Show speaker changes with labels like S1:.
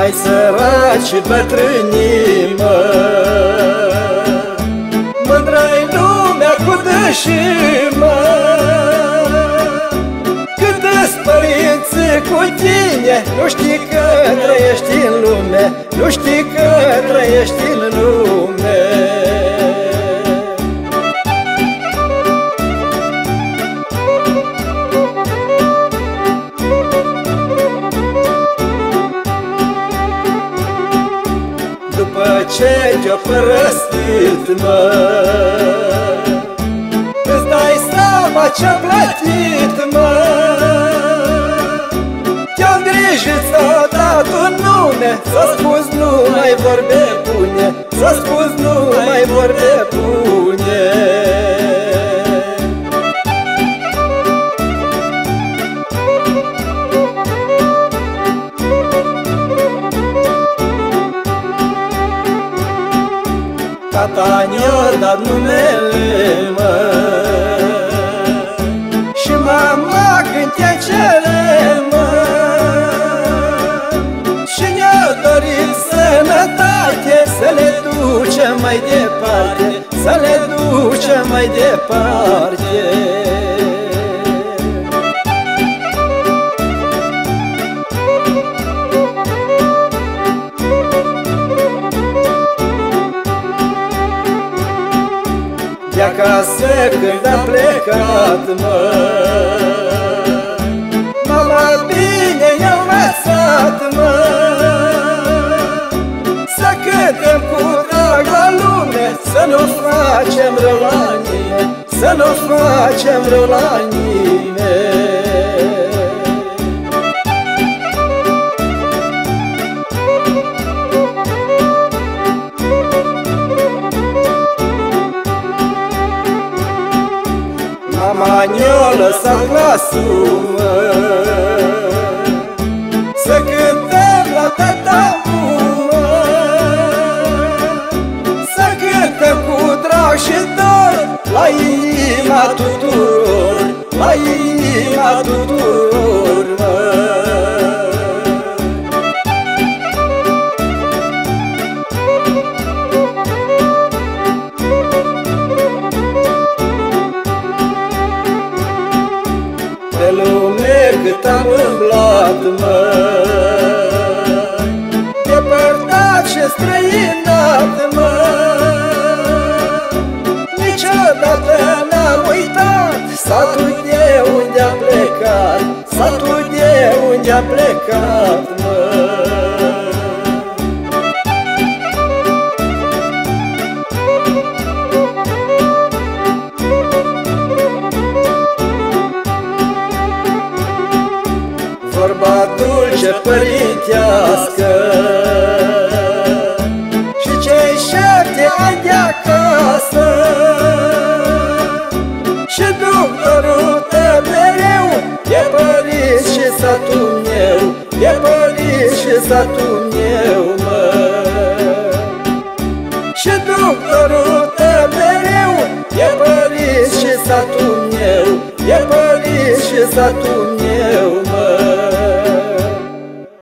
S1: Hai săraci bătrânii mă. Mândră-i lumea cu dășii mă. Cât părinți cu tine. Nu știi că trăiești în lume Nu știi că trăiești în lume ce te-a părăsit, mă. Îți dai seama ce-a plătit, mă. Te-a îngrijit, s-a dat un nume S-a spus nu mai vorbe bune S-a spus nu mai vorbe bune Tata ne-a dat numele, mă. Și mama cântecele, mă. Și ne-a dorit sănătate Să le ducem mai departe Să le ducem mai departe De acasă când am plecat, mă. Mama bine i-a învățat, mă. Să cântăm cu drag la lume Să nu facem rău la nimeni Să nu facem rău la nimeni Mama ne-a lăsat la sumă Să cântăm la tata mumă Să cântăm cu drag și dor La inima tuturor La inima tuturor, mă Depărtat și străinat, mă. Niciodată n-am uitat Satul de unde am plecat Satul de unde am plecat, mă părintească Și cei șapte ani de acasă. Și doctorul tău mereu E părinți și satul meu E părinți și satul meu, mă. Și doctorul tău mereu E părinți și satul meu E părinți și satul meu